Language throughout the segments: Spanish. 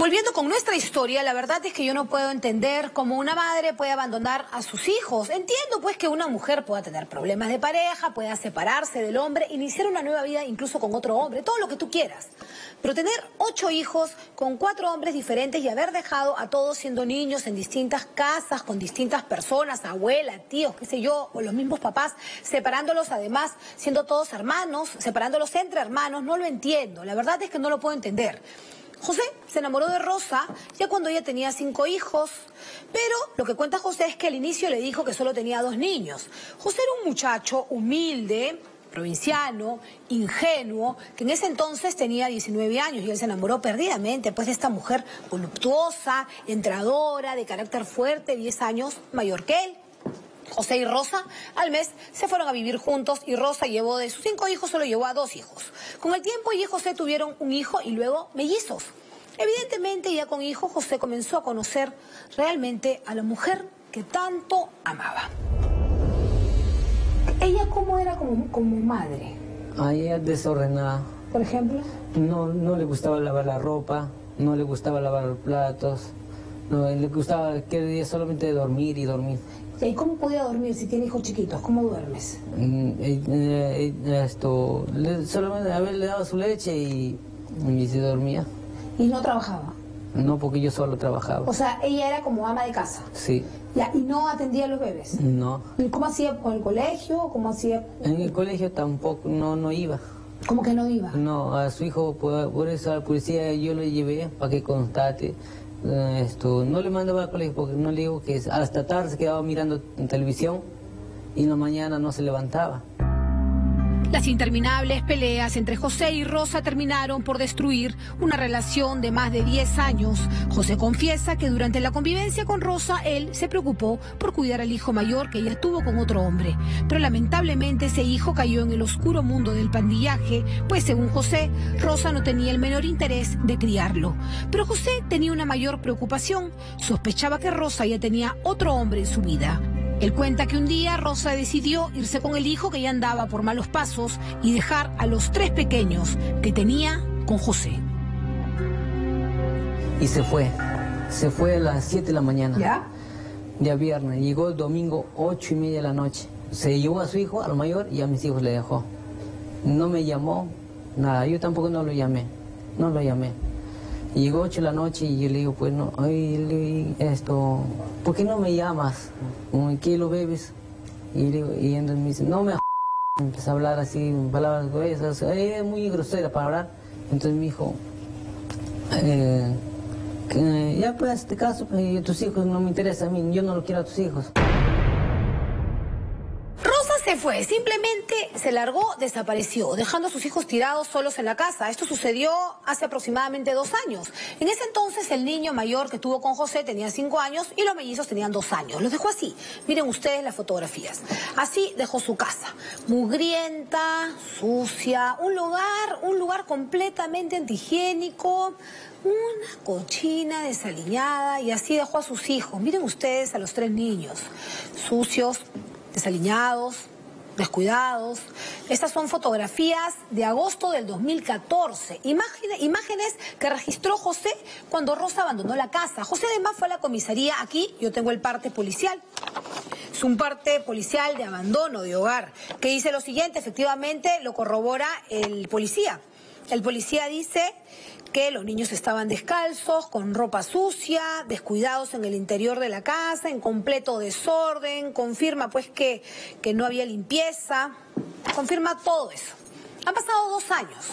Volviendo con nuestra historia, la verdad es que yo no puedo entender cómo una madre puede abandonar a sus hijos. Entiendo pues que una mujer pueda tener problemas de pareja, pueda separarse del hombre, iniciar una nueva vida incluso con otro hombre, todo lo que tú quieras. Pero tener ocho hijos con cuatro hombres diferentes y haber dejado a todos siendo niños en distintas casas, con distintas personas, abuela, tíos, qué sé yo, o los mismos papás, separándolos además, siendo todos hermanos, separándolos entre hermanos, no lo entiendo. La verdad es que no lo puedo entender. José se enamoró de Rosa ya cuando ella tenía cinco hijos, pero lo que cuenta José es que al inicio le dijo que solo tenía dos niños. José era un muchacho humilde, provinciano, ingenuo, que en ese entonces tenía 19 años y él se enamoró perdidamente pues de esta mujer voluptuosa, entradora, de carácter fuerte, 10 años mayor que él. José y Rosa al mes se fueron a vivir juntos y Rosa llevó de sus cinco hijos, solo llevó a dos hijos. Con el tiempo ella y José tuvieron un hijo y luego mellizos. Evidentemente ya con hijo José comenzó a conocer realmente a la mujer que tanto amaba. ¿Ella cómo era como, como madre? A ella desordenada. Por ejemplo. No, no le gustaba lavar la ropa, no le gustaba lavar los platos, no le gustaba quería solamente dormir y dormir. ¿Y cómo podía dormir si tiene hijos chiquitos? ¿Cómo duermes? Mm, eh, eh, esto, le- solamente a ver, le daba su leche y, y se dormía. ¿Y no trabajaba? No, porque yo solo trabajaba. O sea, ella era como ama de casa. Sí, Ya, y no atendía a los bebés. no. ¿Y cómo hacía con el colegio? ¿Cómo hacía? En el colegio tampoco, no, no iba. Como que no iba. No, a su hijo, por, por eso a la policía yo lo llevé para que constate. Eh, esto, no le mandaba al colegio porque no le digo que hasta tarde se quedaba mirando en televisión y en la mañana no se levantaba. Las interminables peleas entre José y Rosa terminaron por destruir una relación de más de 10 años. José confiesa que durante la convivencia con Rosa él se preocupó por cuidar al hijo mayor que ella tuvo con otro hombre. Pero lamentablemente ese hijo cayó en el oscuro mundo del pandillaje, pues según José, Rosa no tenía el menor interés de criarlo. Pero José tenía una mayor preocupación. Sospechaba que Rosa ya tenía otro hombre en su vida. Él cuenta que un día Rosa decidió irse con el hijo que ya andaba por malos pasos y dejar a los tres pequeños que tenía con José. Y se fue. Se fue a las 7 de la mañana. ¿Ya? Día viernes. Llegó el domingo 8 y media de la noche. Se llevó a su hijo, al mayor, y a mis hijos le dejó. No me llamó, nada. Yo tampoco no lo llamé. No lo llamé. Llegó 8 de la noche y yo le digo, pues no, digo, esto, ¿por qué no me llamas? ¿Qué lo bebes? Y, le y entonces me dice, no me Empezó a hablar así, palabras gruesas, es muy grosera para hablar. Entonces me dijo, eh, ya pues este caso, pues, tus hijos no me interesan a mí, yo no lo quiero a tus hijos. Se fue, simplemente se largó, desapareció, dejando a sus hijos tirados solos en la casa. Esto sucedió hace aproximadamente dos años. En ese entonces el niño mayor que tuvo con José tenía cinco años y los mellizos tenían dos años. Los dejó así. Miren ustedes las fotografías. Así dejó su casa. Mugrienta, sucia, un lugar, un lugar completamente antihigiénico, una cochina desaliñada y así dejó a sus hijos. Miren ustedes a los tres niños, sucios, desaliñados, descuidados. Estas son fotografías de agosto del 2014. Imágenes, imágenes que registró José cuando Rosa abandonó la casa. José además fue a la comisaría. Aquí yo tengo el parte policial. Es un parte policial de abandono de hogar que dice lo siguiente, efectivamente lo corrobora el policía. El policía dice que los niños estaban descalzos, con ropa sucia, descuidados en el interior de la casa, en completo desorden, confirma pues que, que no había limpieza, confirma todo eso. Han pasado dos años.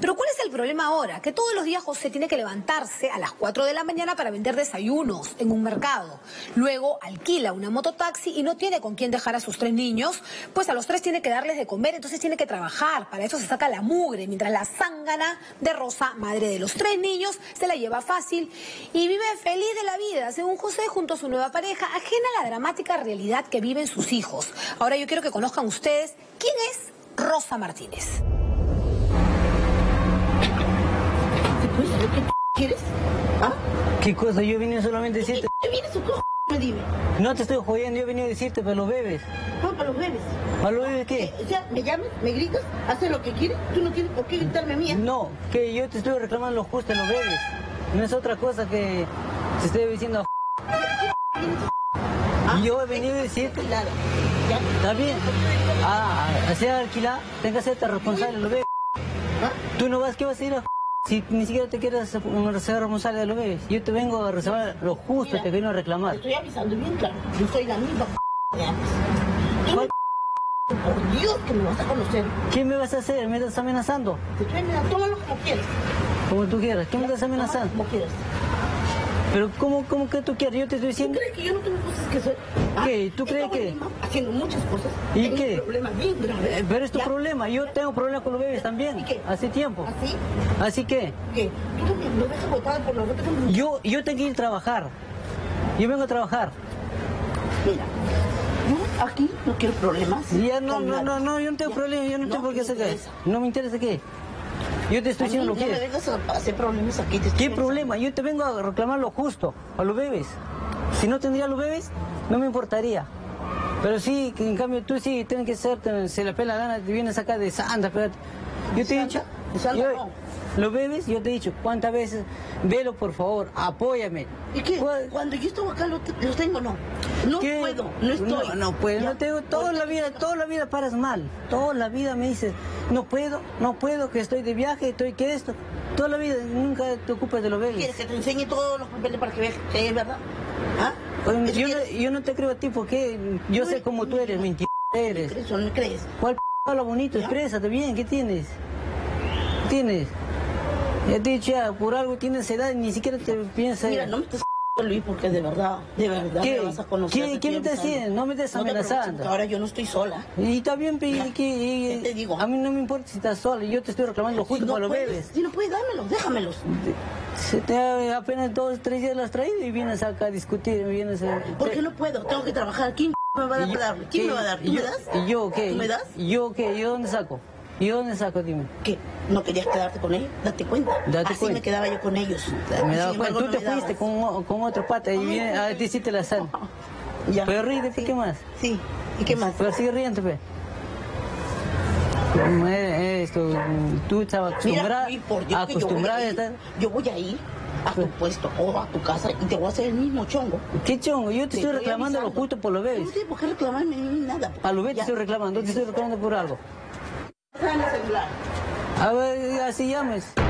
Pero ¿cuál es el problema ahora? Que todos los días José tiene que levantarse a las 4 de la mañana para vender desayunos en un mercado. Luego alquila una mototaxi y no tiene con quién dejar a sus tres niños, pues a los tres tiene que darles de comer, entonces tiene que trabajar. Para eso se saca la mugre, mientras la zángana de Rosa, madre de los tres niños, se la lleva fácil y vive feliz de la vida, según José, junto a su nueva pareja, ajena a la dramática realidad que viven sus hijos. Ahora yo quiero que conozcan ustedes quién es Rosa Martínez. ¿Qué quieres? ¿Ah? ¿Qué cosa? Yo vine solamente a decirte. ¿Qué vienes o qué me dime? No te estoy jodiendo, yo he venido a decirte, pero lo bebes. ¿Cómo para los bebés? ¿Para lo bebes qué? O sea, me llamas, me gritas, haces lo que quieres, tú no tienes por qué gritarme a mí. ¿eh? No, que yo te estoy reclamando lo justo, lo bebes. no es otra cosa que se esté diciendo. Y yo he venido a decirte, Claro. Está bien, a, a hacer alquilar, tengas que ser responsable de los bebés. ¿Ah? Tú no vas, ¿qué vas a ir a si ni siquiera te quieres hacer responsable de los bebés? Yo te vengo a reservar lo justo, Mira, te vengo a Te reclamar. estoy avisando bien claro. Yo soy la misma de antes. Por Dios que me vas a conocer. ¿Qué me vas a hacer? ¿Me estás amenazando? Te estoy amenazando. Tómalo como quieras. Como tú quieras. ¿Qué me estás amenazando? Como quieras. Pero ¿cómo, cómo que tú quieres? Yo te estoy ¿Tú diciendo... crees que yo no tengo cosas que hacer? ¿Ah? ¿Qué? ¿Tú crees que- Haciendo muchas cosas. ¿Y Tengo qué? bien. Eh, Pero es tu ¿Ya? problema. Yo tengo problemas con los bebés también. ¿Y qué? Hace tiempo. ¿Así? Así que ¿Qué? Tú también me dejas botada por la rota con yo, yo tengo que ir a trabajar. Yo vengo a trabajar. Mira, yo aquí no quiero problemas. Ya no, no, no, no, yo no tengo Ya. problema. Yo no, tengo por qué sacar. No me interesa qué. Yo te estoy diciendo lo no me que es. vengas a hacer problemas aquí. te estoy ¿Qué problema? Yo te vengo a reclamar lo justo a los bebés. Si no tendría los bebés, no me importaría. Pero sí, en cambio tú sí tienes que ser, se le pela la gana, te vienes acá de Santa, pero yo te he dicho, Santa yo- no. Los bebés, yo te he dicho, ¿cuántas veces? Velo por favor, apóyame. ¿Y qué? ¿Cuál- Cuando yo estaba acá los, los tengo, no. No ¿Qué? puedo, no estoy. No, no puedo, Ya. no tengo, toda la vida, toda la vida paras mal. Toda la vida me dices, no puedo, no puedo, que estoy de viaje, estoy que esto. Toda la vida, nunca te ocupas de los ¿Quieres bebés. que te enseñe todos los papeles para que veas que es verdad? ¿Ah? ¿Eso Yo no, quieres? yo no te creo a ti porque yo sé cómo tú eres, mentira eres. ¿Crees o no crees? ¿Cuál p habla bonito? ¿Ya? Exprésate bien, ¿qué tienes? ¿Qué tienes? Ya te he dicho, ya, por algo tienes edad y ni siquiera te piensas... Mira, no me estés Luis porque de verdad, de verdad ¿Qué? me vas a conocer. ¿Qué? te ¿Qué estoy me estás? No me No preocupes, amenazando. ahora yo no estoy sola. Y Ya. y que- y- ¿Qué te digo? a mí no me importa si estás sola, yo te estoy reclamando justo no por los bebés. Si no puedes, dámelos, déjamelos. Se te apenas dos, tres días las has traído y vienes acá a discutir, vienes a... ¿Por qué no puedo? Tengo que trabajar. ¿Quién me va a dar? ¿Quién ¿qué? me va a dar? ¿Tú ¿Y me das? ¿Y yo qué? ¿Tú me das? ¿Y yo qué? ¿Yo dónde saco? ¿Y yo dónde saco, dime? ¿Qué? ¿No querías quedarte con ellos? Date cuenta. Date Así cuenta. me quedaba yo con ellos. Me daba sin cuenta, embargo, tú no te fuiste con, con otro pata y viene, a te la sal. Ya. Pero ríete, Sí. ¿qué más? Sí. ¿Y qué más? Pero sigue riendo, pe. Como es Esto, tú estabas acostumbrada, Mira, que yo voy acostumbrada a ir. estar... Yo voy a ir a tu puesto o a tu casa y te voy a hacer el mismo chongo. ¿Qué chongo? Yo te estoy reclamando lo avisando. justo por los bebés. No tienes por qué reclamarme ni nada. A los bebés te estoy reclamando, te estoy reclamando por algo. Déjame el celular. A ver, así llames.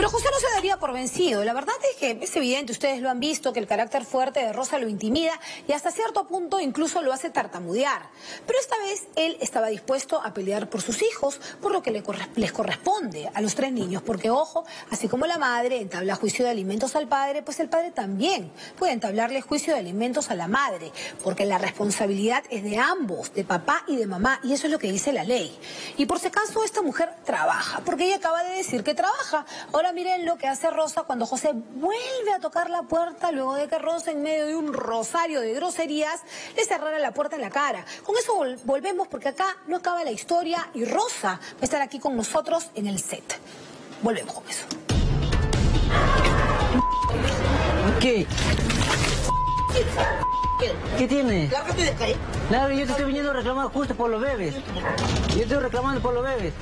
Pero José no se daría por vencido. La verdad es que es evidente, ustedes lo han visto, que el carácter fuerte de Rosa lo intimida y hasta cierto punto incluso lo hace tartamudear. Pero esta vez él estaba dispuesto a pelear por sus hijos, por lo que les corresponde a los tres niños. Porque, ojo, así como la madre entabla juicio de alimentos al padre, pues el padre también puede entablarle juicio de alimentos a la madre. Porque la responsabilidad es de ambos, de papá y de mamá. Y eso es lo que dice la ley. Y por si acaso esta mujer trabaja, porque ella acaba de decir que trabaja. Miren lo que hace Rosa cuando José vuelve a tocar la puerta luego de que Rosa en medio de un rosario de groserías le cerrara la puerta en la cara. Con eso vol- volvemos porque acá no acaba la historia y Rosa va a estar aquí con nosotros en el set. Volvemos con eso. ¿Qué? ¿Qué? ¿Qué tiene? Lárgate de acá, ¿eh? Claro, yo te estoy viniendo a reclamar justo por los bebés. Yo estoy reclamando por los bebés.